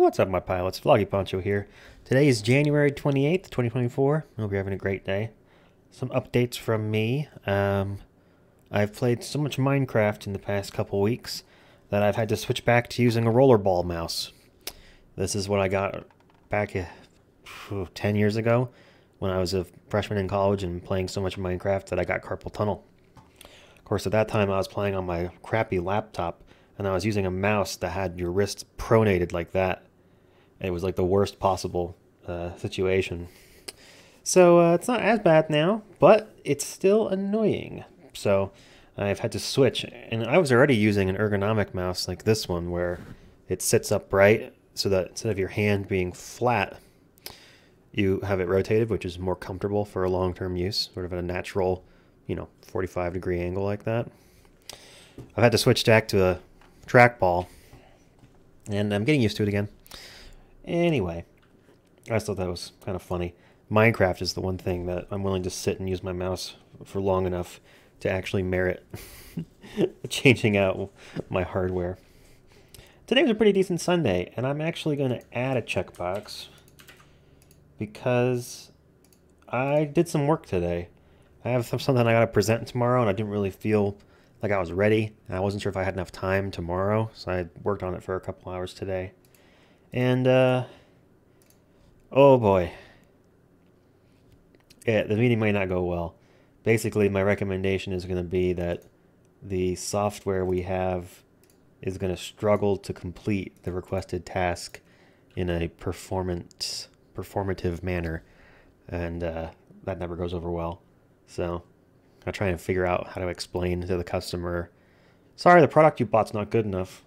What's up, my pilots? Vloggy Poncho here. Today is January 28th, 2024. I hope you're having a great day. Some updates from me. Um, I've played so much Minecraft in the past couple weeks that I've had to switch back to using a rollerball mouse. This is what I got back uh, 10 years ago when I was a freshman in college and playing so much Minecraft that I got carpal tunnel. Of course, at that time I was playing on my crappy laptop and I was using a mouse that had your wrist pronated like that. It was like the worst possible uh, situation. So uh, it's not as bad now, but it's still annoying. So I've had to switch, and I was already using an ergonomic mouse like this one, where it sits upright so that instead of your hand being flat, you have it rotated, which is more comfortable for a long-term use, sort of at a natural, you know, 45 degree angle like that. I've had to switch back to a trackball, and I'm getting used to it again. Anyway, I thought that was kind of funny. Minecraft is the one thing that I'm willing to sit and use my mouse for long enough to actually merit changing out my hardware. Today was a pretty decent Sunday, and I'm actually going to add a checkbox because I did some work today. I have something I got to present tomorrow, and I didn't really feel like I was ready. I wasn't sure if I had enough time tomorrow, so I worked on it for a couple hours today. And, uh, oh boy. Yeah, the meeting might not go well. Basically, my recommendation is going to be that the software we have is going to struggle to complete the requested task in a performance performative manner, and uh, that never goes over well. So I try and figure out how to explain to the customer, sorry, the product you bought's not good enough.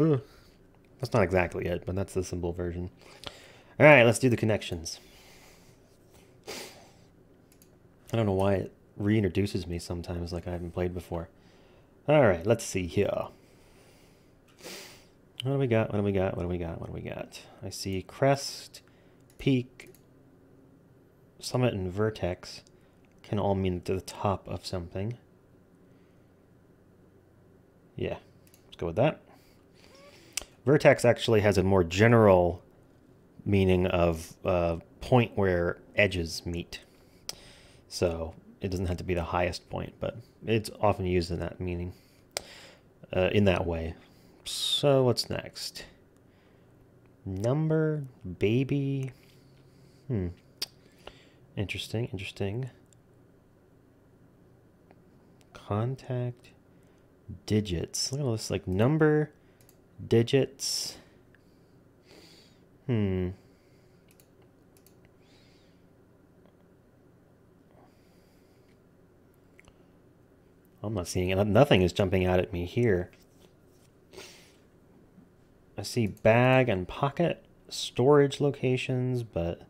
Ugh. That's not exactly it, but that's the simple version. All right, let's do the connections. I don't know why it reintroduces me sometimes like I haven't played before. All right, let's see here. What do we got? What do we got? What do we got? What do we got? I see crest, peak, summit, and vertex can all mean to the top of something. Yeah, let's go with that. Vertex actually has a more general meaning of uh, point where edges meet. So it doesn't have to be the highest point, but it's often used in that meaning, uh, in that way. So what's next? Number, baby. Hmm. Interesting, interesting. Contact, digits. Look at all this, like number, digits. Hmm. I'm not seeing it. Nothing is jumping out at me here. I see bag and pocket storage locations, but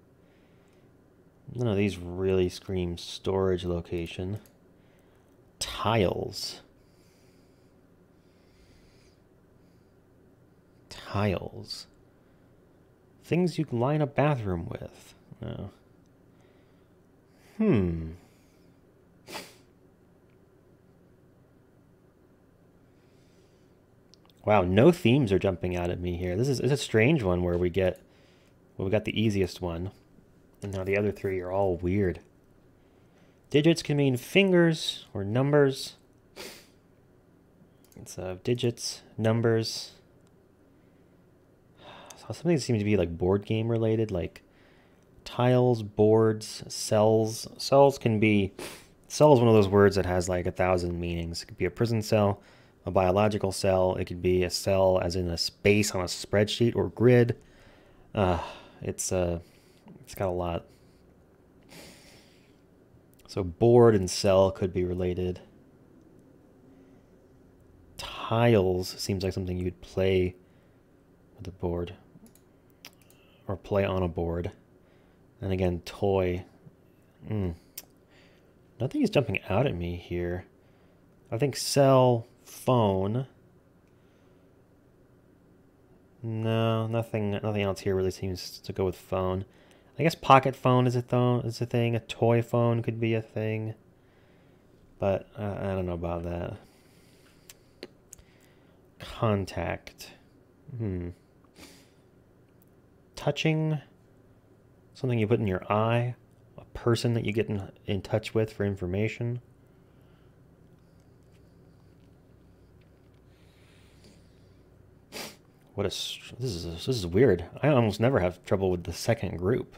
none of these really scream storage location. Tiles. Tiles. Things you can line a bathroom with. Oh. Hmm. Wow, no themes are jumping out at me here. This is, is a strange one where we get, well, we got the easiest one. And now the other three are all weird. Digits can mean fingers or numbers. It's uh, digits, numbers. So something seems to be like board game related, like tiles, boards, cells. Cells can be, cell is one of those words that has like a thousand meanings. It could be a prison cell, a biological cell. It could be a cell as in a space on a spreadsheet or grid. Uh, it's uh, it's got a lot. So board and cell could be related. Tiles seems like something you'd play with a board or play on a board. And again, toy. Mm. Nothing is jumping out at me here. I think cell, phone. No, nothing. Nothing else here really seems to go with phone. I guess pocket phone is a th- is a thing. A toy phone could be a thing. But uh, I don't know about that. Contact. Hmm. Touching, something you put in your eye, a person that you get in, in touch with for information. What a this is this is weird. I almost never have trouble with the second group.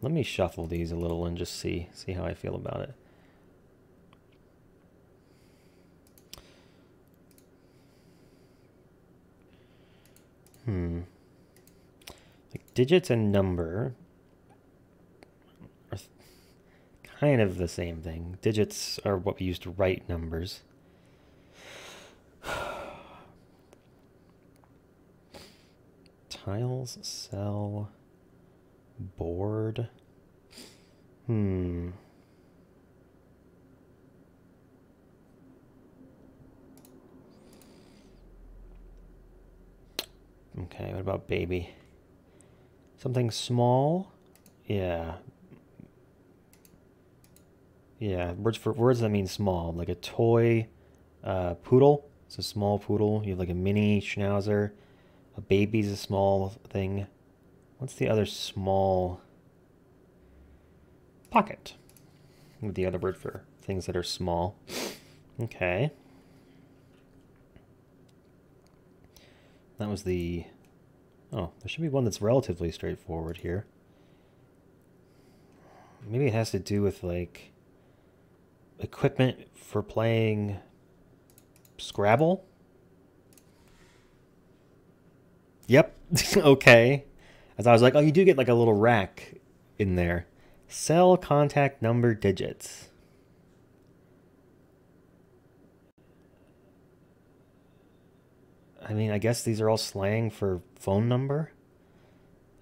Let me shuffle these a little and just see see how I feel about it. Hmm. Digits and number are kind of the same thing. Digits are what we use to write numbers. Tiles, cell, board. Hmm. Okay, what about baby? Something small? Yeah. Yeah, words for words that mean small, like a toy uh, poodle. It's a small poodle. You have like a mini schnauzer. A baby's a small thing. What's the other small? Pocket. With the other word for things that are small. Okay. That was the... Oh, there should be one that's relatively straightforward here. Maybe it has to do with, like, equipment for playing Scrabble? Yep. okay. As I was like, oh, you do get like a little rack in there. Cell contact number digits. I mean, I guess these are all slang for phone number.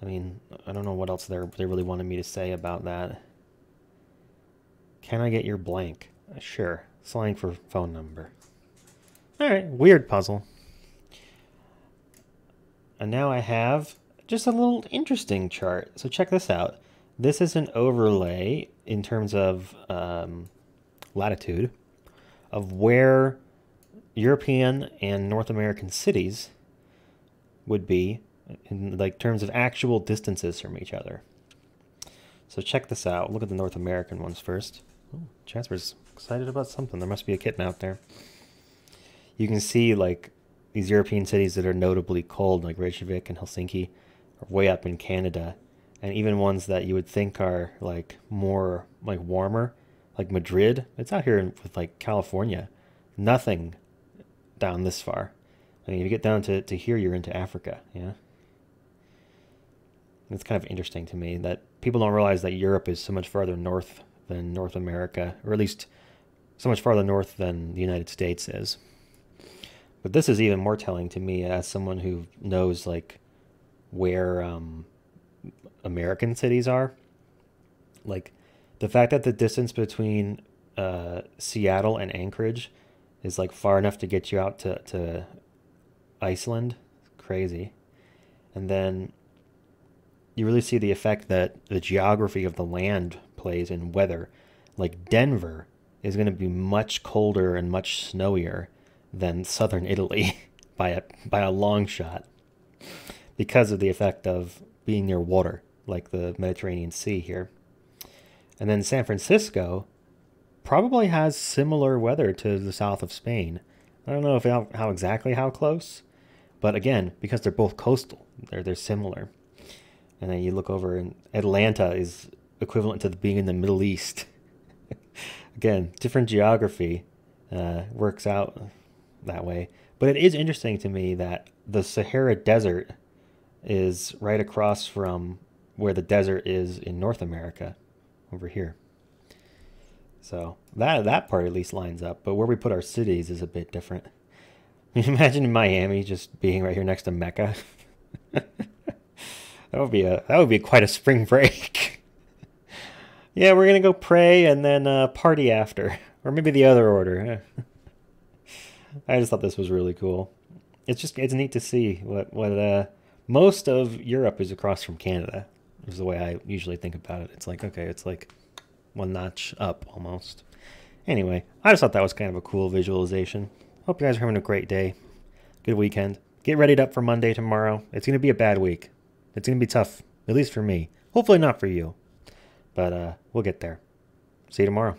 I mean, I don't know what else they they really wanted me to say about that. Can I get your blank? Sure. Slang for phone number. All right, weird puzzle. And now I have just a little interesting chart. So check this out. This is an overlay in terms of um, latitude of where European and North American cities would be in like terms of actual distances from each other. So check this out. Look at the North American ones first. Oh, Jasper's excited about something. There must be a kitten out there. You can see like these European cities that are notably cold, like Reykjavik and Helsinki, are way up in Canada, and even ones that you would think are like more like warmer, like Madrid. It's out here with like California. Nothing down this far. I mean, if you get down to, to here, you're into Africa. Yeah. It's kind of interesting to me that people don't realize that Europe is so much farther north than North America, or at least so much farther north than the United States is. But this is even more telling to me as someone who knows like where um, American cities are. Like the fact that the distance between uh, Seattle and Anchorage is like far enough to get you out to, to Iceland. crazy. And then you really see the effect that the geography of the land plays in weather. Like Denver is going to be much colder and much snowier than southern Italy by a by a long shot because of the effect of being near water like the Mediterranean Sea here. And then San Francisco probably has similar weather to the south of Spain. I don't know if how, how exactly how close, but again, because they're both coastal, they're they're similar. And then you look over and Atlanta is equivalent to being in the Middle East. again, different geography uh, works out that way. But it is interesting to me that the Sahara Desert is right across from where the desert is in North America, over here. So that that part at least lines up. But where we put our cities is a bit different. Imagine Miami just being right here next to Mecca. that would be a that would be quite a spring break. yeah, we're gonna go pray and then uh, party after, or maybe the other order. I just thought this was really cool. It's just it's neat to see what what uh, most of Europe is across from Canada. Is the way I usually think about it. It's like okay, it's like one notch up almost. Anyway, I just thought that was kind of a cool visualization. Hope you guys are having a great day. Good weekend. Get readied up for Monday tomorrow. It's going to be a bad week. It's going to be tough At least for me. Hopefully not for you. But uh, we'll get there. See you tomorrow.